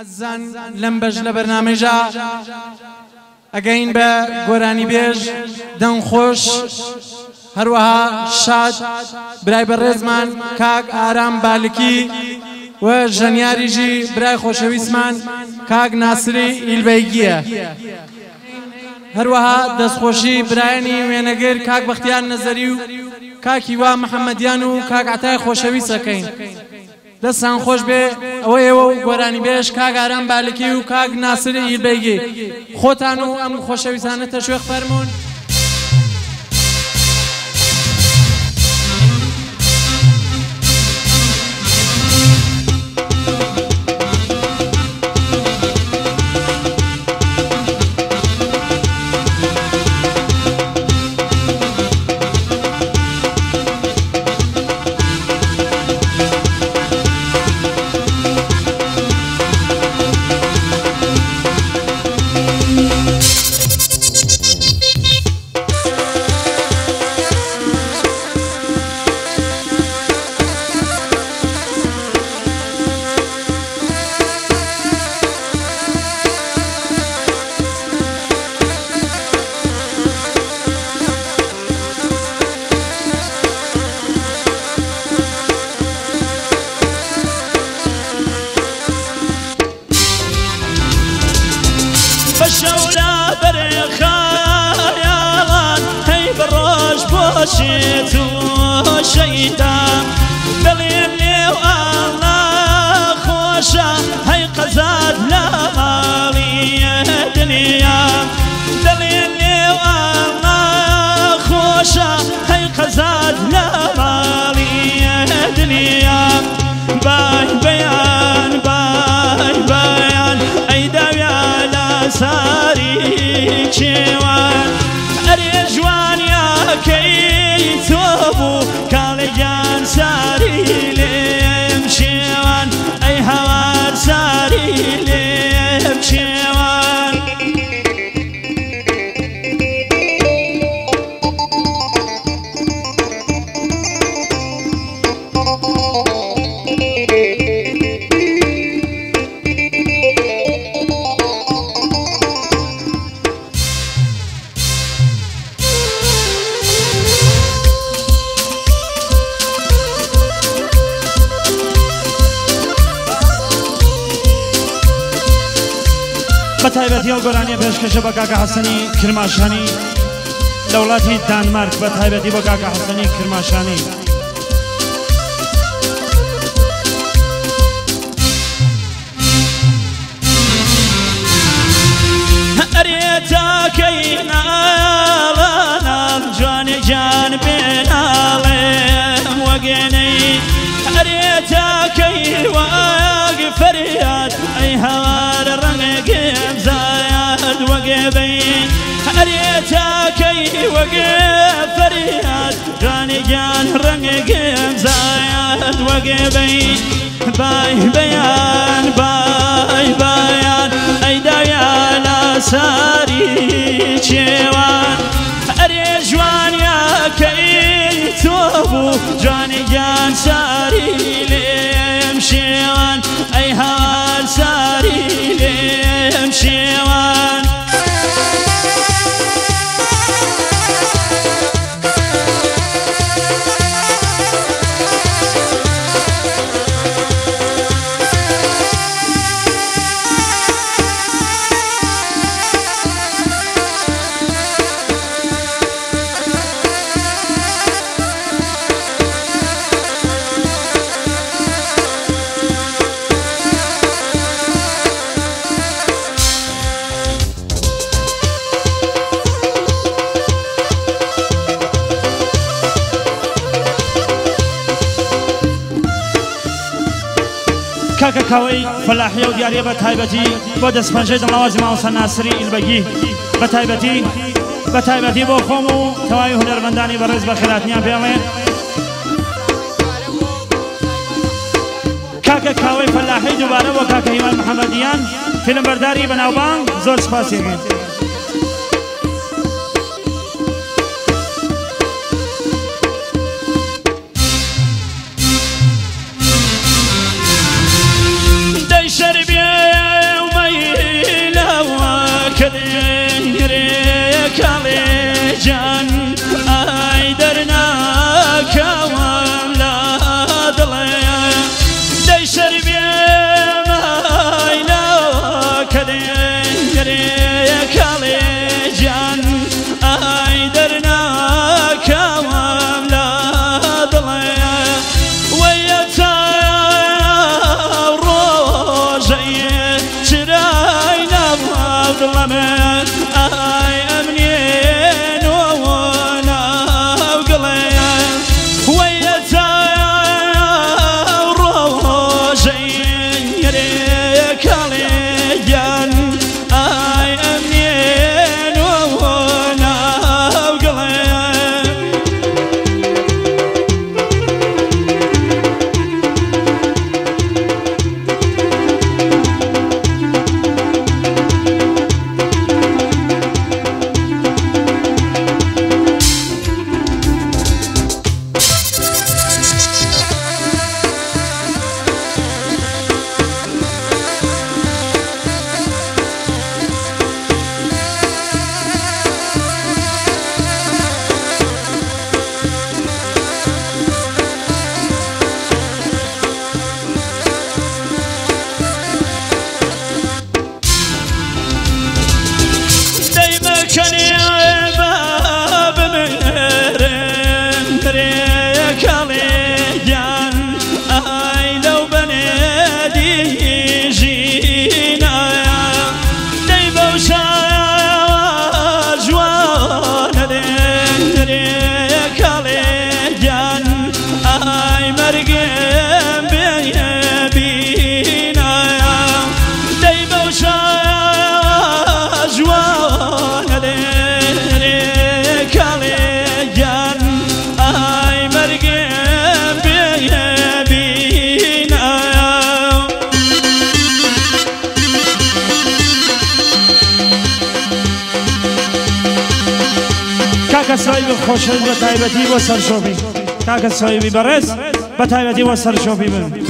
ئەزان لەم بەش لە بەرنمەژە ئەگەین بە گۆرانی بێژ دەنخۆش هەروەها شاد برای بەڕێزمان کاک ئارام بالکی و ژەنیاریژی برای خۆشەویستمان کاک ناسری ئیلبەیگیە. هەروەها دەستخۆشی برایانی وێنەگر کاک بەختیان نەزەری و کاکی وا محەممەدیان و کاکاتای خۆشەویستەکەین. دەستان خۆش بێ ئەوە ئێوە و گۆرانی بێش کاگاران بالکی و کاگ ناسری ئیلبەیگی خۆتان و ئەم خۆشەویستانە تە شوێ فەرمونون. خۆشێت و شەیدا دەڵێن خوشا ئاڵا قزاد لا قەزاد لە ماڵیە دنیا دەڵێن خوشا ئاڵا قزاد لا قەزاد لە ماڵیە دنیا بای بەیان بای بەیان ئەی داویا لە ساری چێوان ئەرێ جوانیاکەی بە تایبەتی ئەو گۆرانیە پێشکەشە بە کاکە حەسەنی کرماشانی لە وڵاتی دانمارک بە تایبەتی بۆ کاکە حەسەنی کرماشانی. ئەرێ تاکەی نە تاكي وقف فرياد راني جان رنقم زايد وقبي باي بيان باي بيان اي دايان ساري کەوەی فلاحی و دیارە بە تایبەتی بۆ دەستپەنجەی دڵاوازی ماوەسە ناسری ئیلبەگی بە تایبەتی بە تایبەتی بۆ خۆم و تەواوی هوەرمەندانی بەڕێز بە خلاتنیان پێڵێ کاکە کاوەی فلاحی دووبارە بۆ کاکە هیوان محەممەدیان فیلم بەرداری بەناوبان زۆر سپاسێنێت. که صاحب خوشش به طیبتی و تا که صاحبی برس به طیبتی و سرشابی بیم